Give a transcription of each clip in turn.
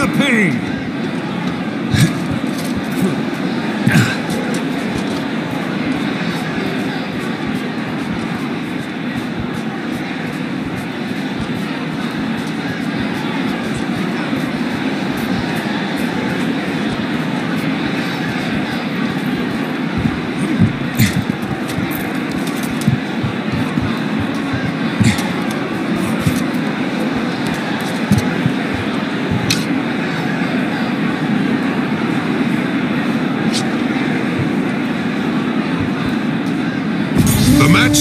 the pain.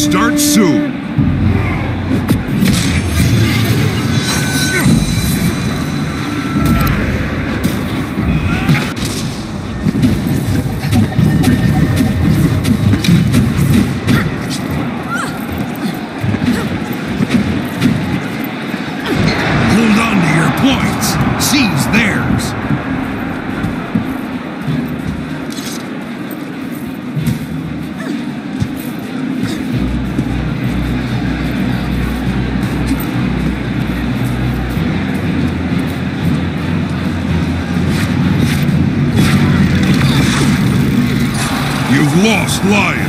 starts soon. Lost Lion.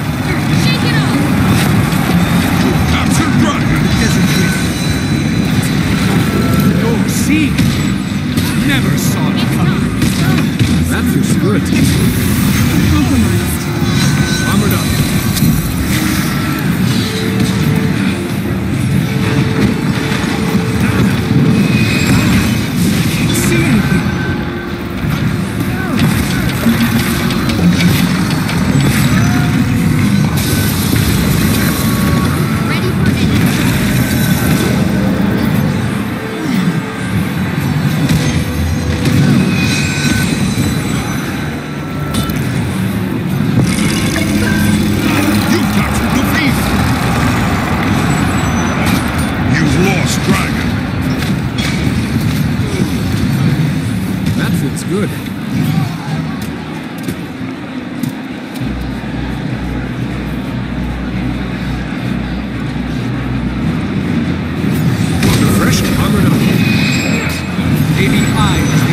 line.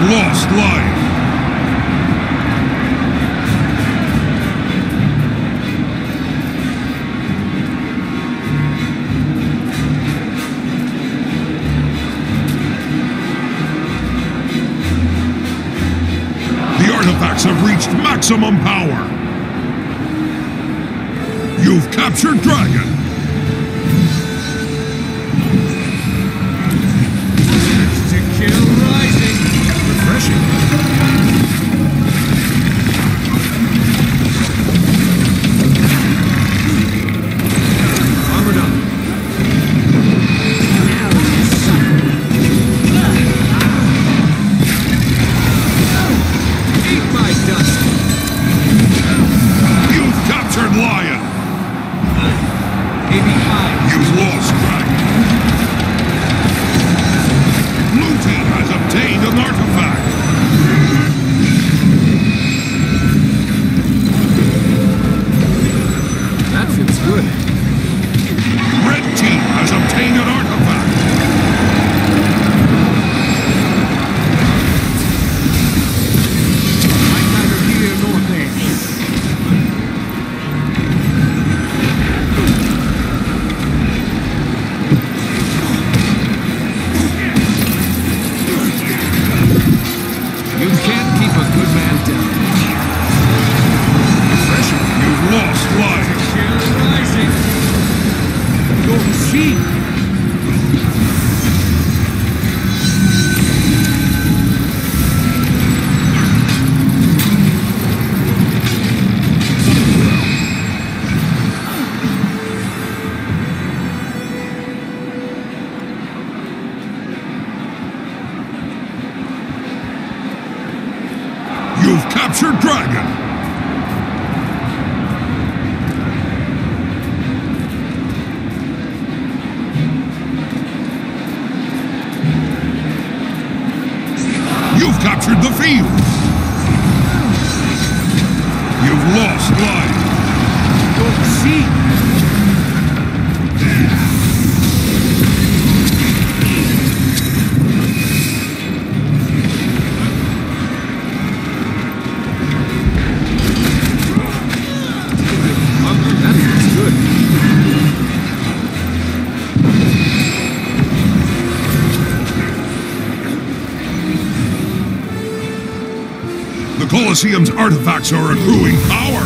lost life. The artifacts have reached maximum power. You've captured Dragon. You've captured Dragon. Captured Colosseum's artifacts are accruing power.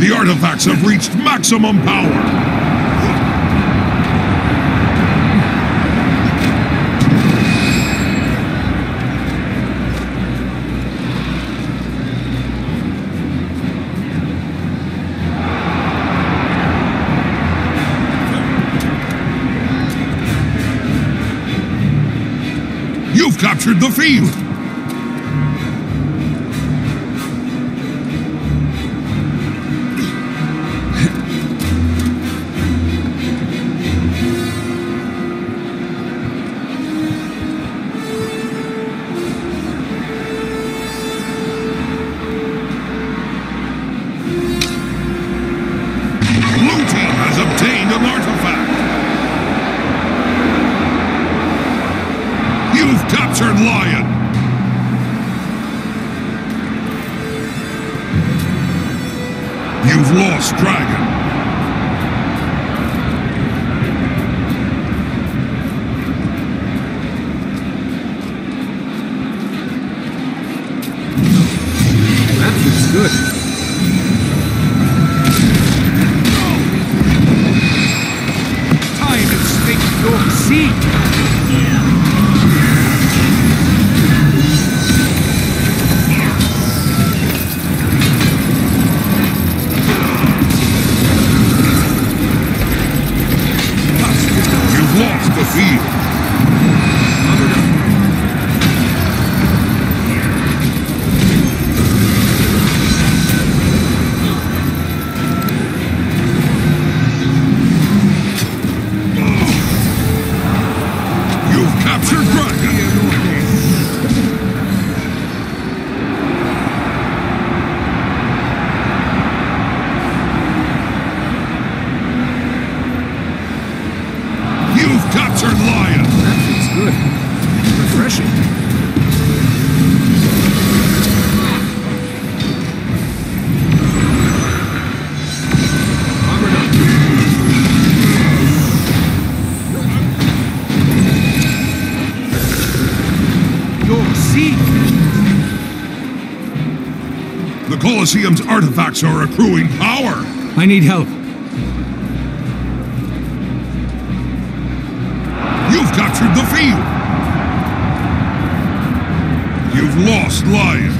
The artifacts have reached maximum power. You've captured the field. You've Dragon. That feels good. Field. The Colosseum's artifacts are accruing power. I need help. You've captured the field. You've lost Lion.